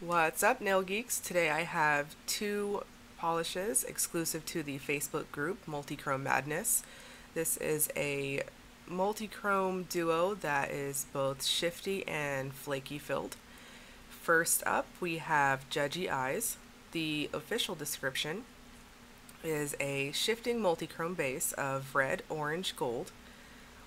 What's up, Nail Geeks? Today I have two polishes exclusive to the Facebook group Multichrome Madness. This is a multichrome duo that is both shifty and flaky filled. First up, we have Judgy Eyes. The official description is a shifting multichrome base of red, orange, gold,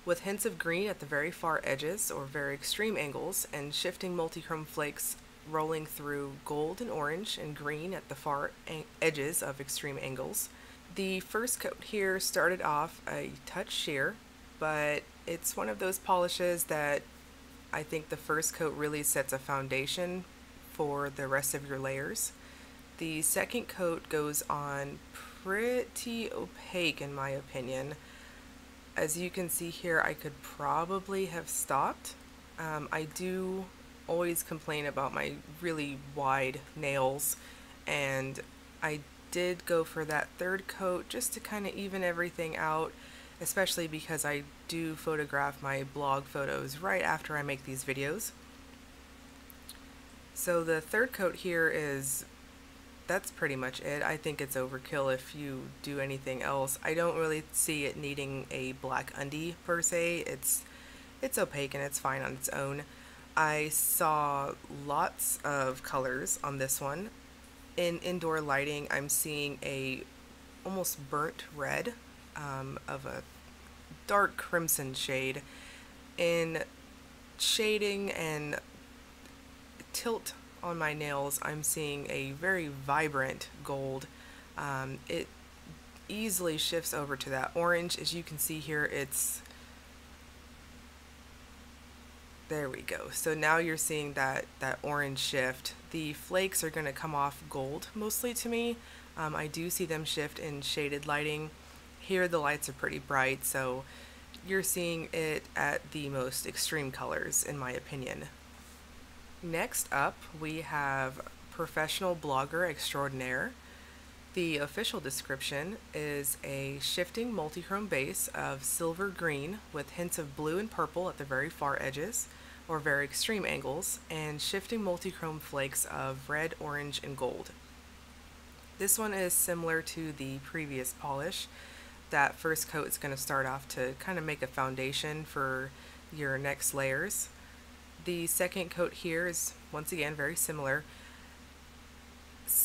with hints of green at the very far edges or very extreme angles, and shifting multichrome flakes rolling through gold and orange and green at the far edges of extreme angles. The first coat here started off a touch sheer, but it's one of those polishes that I think the first coat really sets a foundation for the rest of your layers. The second coat goes on pretty opaque in my opinion. As you can see here, I could probably have stopped. Um, I do always complain about my really wide nails and I did go for that third coat just to kind of even everything out especially because I do photograph my blog photos right after I make these videos. So the third coat here is that's pretty much it. I think it's overkill if you do anything else. I don't really see it needing a black undie per se. It's it's opaque and it's fine on its own. I saw lots of colors on this one. In indoor lighting, I'm seeing a almost burnt red um, of a dark crimson shade. In shading and tilt on my nails, I'm seeing a very vibrant gold. Um, it easily shifts over to that orange. As you can see here, it's there we go. So now you're seeing that, that orange shift. The flakes are going to come off gold mostly to me. Um, I do see them shift in shaded lighting. Here the lights are pretty bright, so you're seeing it at the most extreme colors in my opinion. Next up, we have Professional Blogger Extraordinaire. The official description is a shifting multichrome base of silver green with hints of blue and purple at the very far edges or very extreme angles, and shifting multichrome flakes of red, orange, and gold. This one is similar to the previous polish. That first coat is going to start off to kind of make a foundation for your next layers. The second coat here is once again very similar.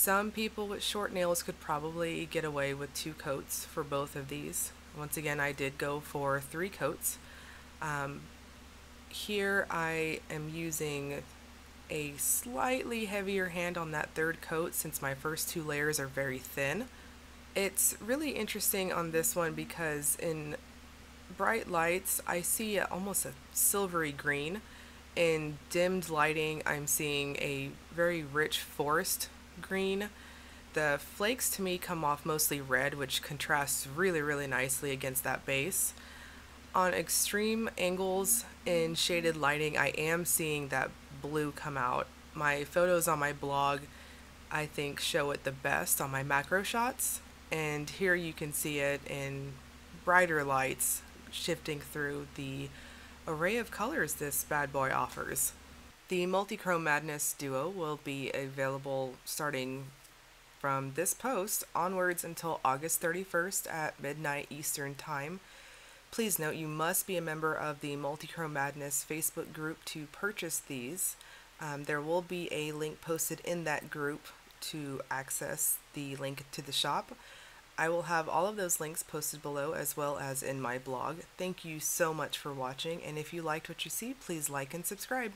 Some people with short nails could probably get away with two coats for both of these. Once again, I did go for three coats. Um, here I am using a slightly heavier hand on that third coat since my first two layers are very thin. It's really interesting on this one because in bright lights I see almost a silvery green. In dimmed lighting I'm seeing a very rich forest green. The flakes to me come off mostly red which contrasts really really nicely against that base. On extreme angles in shaded lighting, I am seeing that blue come out. My photos on my blog, I think, show it the best on my macro shots. And here you can see it in brighter lights shifting through the array of colors this bad boy offers. The Multichrome Madness Duo will be available starting from this post onwards until August 31st at midnight Eastern Time. Please note you must be a member of the Multichrome Madness Facebook group to purchase these. Um, there will be a link posted in that group to access the link to the shop. I will have all of those links posted below as well as in my blog. Thank you so much for watching, and if you liked what you see, please like and subscribe.